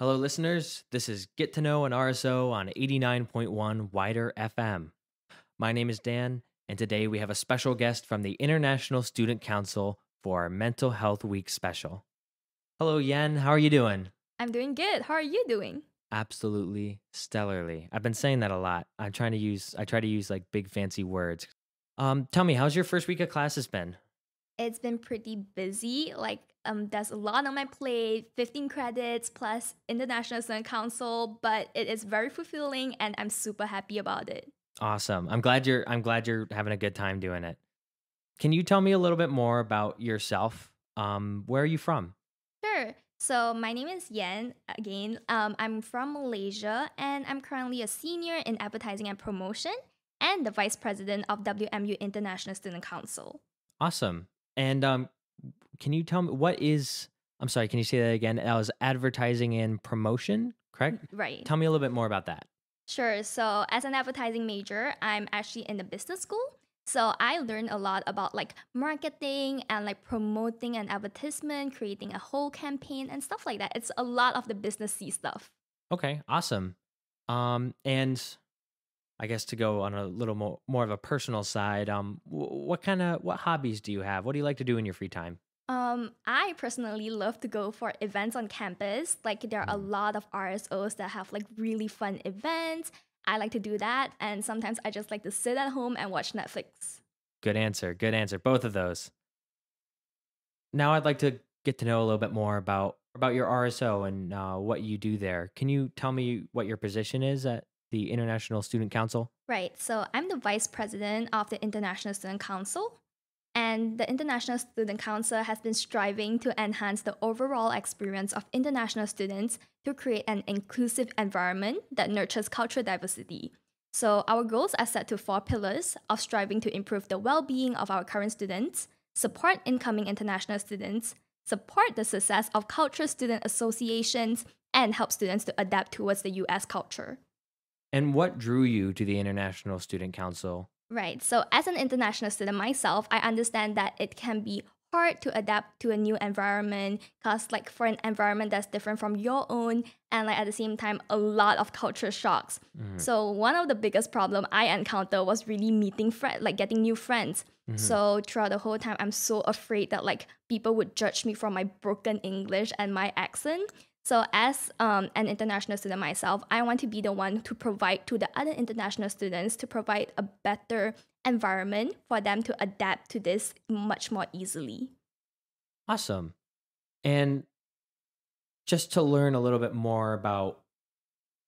Hello, listeners. This is Get to Know an RSO on 89.1 WIDR FM. My name is Dan, and today we have a special guest from the International Student Council for our Mental Health Week special. Hello, Ean. How are you doing? I'm doing good. How are you doing? Absolutely stellarly. I've been saying that a lot. I'm trying to use I try to use like big fancy words. Um, tell me, how's your first week of classes been? It's been pretty busy. Like, um, there's a lot on my plate, 15 credits plus International Student Council, but it is very fulfilling and I'm super happy about it. Awesome. I'm glad you're I'm glad you're having a good time doing it. Can you tell me a little bit more about yourself? Um, where are you from? Sure. So my name is Ean. Again, um, I'm from Malaysia, and I'm currently a senior in advertising and promotion, and the vice president of WMU International Student Council. Awesome. And um, can you tell me what is? I'm sorry. Can you say that again? That was advertising and promotion, correct? Right. Tell me a little bit more about that. Sure. So, as an advertising major, I'm actually in the business school. So, I learned a lot about like marketing and like promoting an advertisement, creating a whole campaign and stuff like that. It's a lot of the businessy stuff. Okay, awesome. Um, and I guess to go on a little more more of a personal side, um, what kind of what hobbies do you have? What do you like to do in your free time? Um, I personally love to go for events on campus. Like there are a Mm. lot of RSOs that have like really fun events. I like to do that, and sometimes I just like to sit at home and watch Netflix. Good answer. Good answer. Both of those. Now I'd like to get to know a little bit more about about your RSO and uh, what you do there. Can you tell me what your position is at the International Student Council? Right. So I'm the vice president of the International Student Council. And the International Student Council has been striving to enhance the overall experience of international students to create an inclusive environment that nurtures cultural diversity. So, our goals are set to four pillars of striving to improve the well being of our current students, support incoming international students, support the success of cultural student associations, and help students to adapt towards the US culture. And what drew you to the International Student Council? Right. So, as an international student myself, I understand that it can be hard to adapt to a new environment because, like, for an environment that's different from your own, and like at the same time, a lot of culture shocks. Mhm. So, one of the biggest problem I encountered was really meeting friends, like getting new friends. Mhm. So, throughout the whole time, I'm so afraid that like people would judge me for my broken English and my accent. So, as um, an international student myself, I want to be the one to provide to the other international students to provide a better environment for them to adapt to this much more easily. Awesome. And just to learn a little bit more about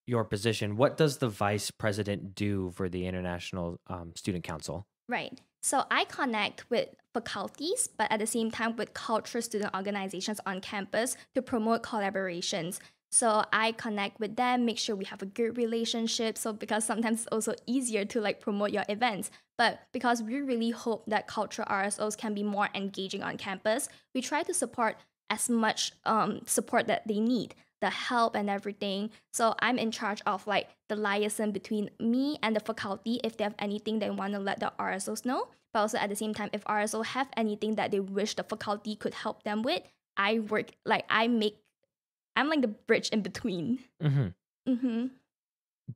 your position, what does the vice president do for the International um, Student Council? Right. So I connect with faculties, but at the same time with cultural student organizations on campus to promote collaborations. So I connect with them, make sure we have a good relationship. So because sometimes it's also easier to like promote your events, but because we really hope that cultural RSOs can be more engaging on campus, we try to support as much um, support that they need the help and everything. So I'm in charge of like the liaison between me and the faculty if they have anything they want to let the RSOs know. But also at the same time, if RSO have anything that they wish the faculty could help them with, I work like I make I'm like the bridge in between. hmm Mm-hmm.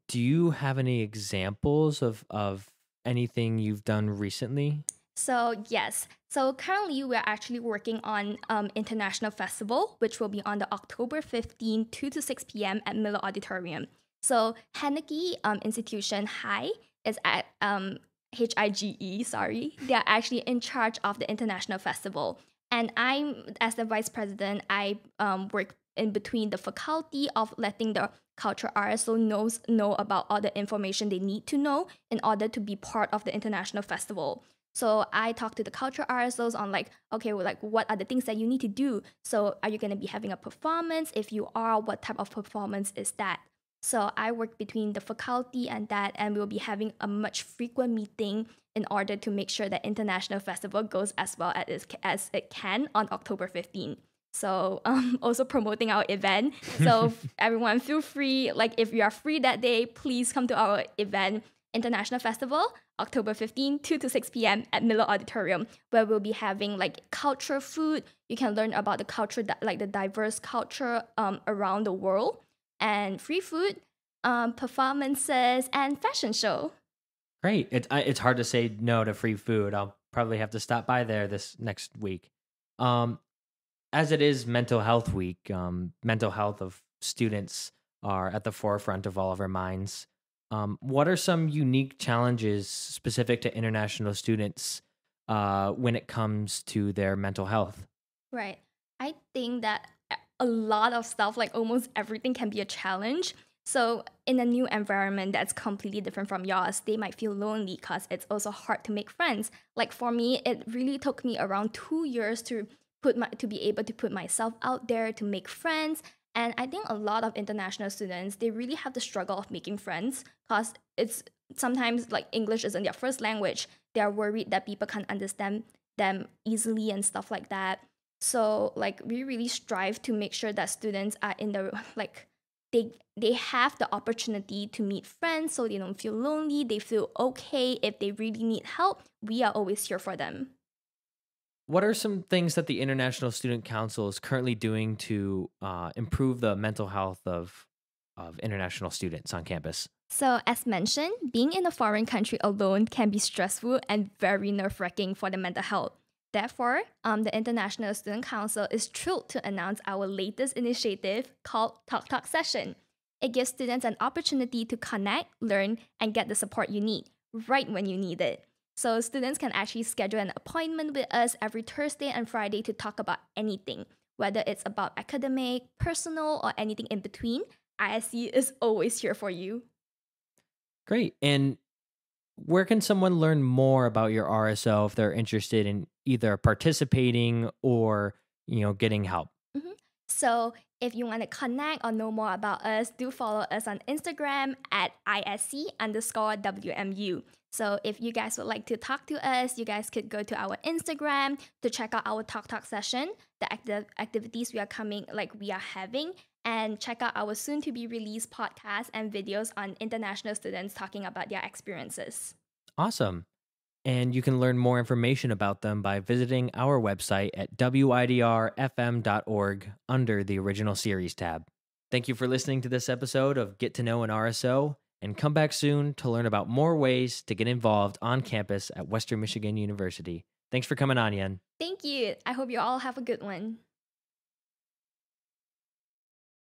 Do you have any examples of of anything you've done recently? So yes, so currently we're actually working on um, international festival, which will be on the October 15, 2 to 6 p.m. at Miller Auditorium. So Haenicke um, Institution High is at um, H-I-G-E, sorry. They are actually in charge of the international festival. And I'm, as the vice president, I um, work in between the faculty of letting the culture RSO knows know about all the information they need to know in order to be part of the international festival. So I talk to the culture RSOs on like, okay, well, like what are the things that you need to do? So are you gonna be having a performance? If you are, what type of performance is that? So I work between the faculty and that, and we'll be having a much frequent meeting in order to make sure that international festival goes as well as it, as it can on October 15. So um, also promoting our event. So everyone feel free, like if you are free that day, please come to our event. International Festival, October 15, 2 to 6 p.m. at Miller Auditorium, where we'll be having like culture food. You can learn about the culture, like the diverse culture um, around the world, and free food, um, performances, and fashion show. Great. It, I, it's hard to say no to free food. I'll probably have to stop by there this next week. Um, as it is Mental Health Week, um, mental health of students are at the forefront of all of our minds. Um, what are some unique challenges specific to international students uh, when it comes to their mental health? Right. I think that a lot of stuff, like almost everything, can be a challenge. So, in a new environment that's completely different from yours, they might feel lonely because it's also hard to make friends. Like for me, it really took me around two years to put my to be able to put myself out there to make friends and I think a lot of international students, they really have the struggle of making friends because it's sometimes like English isn't their first language. They are worried that people can't understand them easily and stuff like that. So like we really strive to make sure that students are in the like they they have the opportunity to meet friends so they don't feel lonely, they feel okay if they really need help. We are always here for them. What are some things that the International Student Council is currently doing to uh, improve the mental health of of international students on campus? So, as mentioned, being in a foreign country alone can be stressful and very nerve wracking for the mental health. Therefore, um, the International Student Council is thrilled to announce our latest initiative called Talk Talk Session. It gives students an opportunity to connect, learn, and get the support you need right when you need it. So students can actually schedule an appointment with us every Thursday and Friday to talk about anything, whether it's about academic, personal, or anything in between. ISC is always here for you. Great. And where can someone learn more about your RSO if they're interested in either participating or, you know, getting help? Mm-hmm. So if you want to connect or know more about us, do follow us on Instagram at ISC underscore WMU. So if you guys would like to talk to us, you guys could go to our Instagram to check out our talk talk session, the activities we are coming like we are having, and check out our soon to be released podcast and videos on international students talking about their experiences. Awesome. And you can learn more information about them by visiting our website at widrfm.org under the original series tab. Thank you for listening to this episode of Get to Know an RSO and come back soon to learn about more ways to get involved on campus at Western Michigan University. Thanks for coming on, Ean. Thank you. I hope you all have a good one.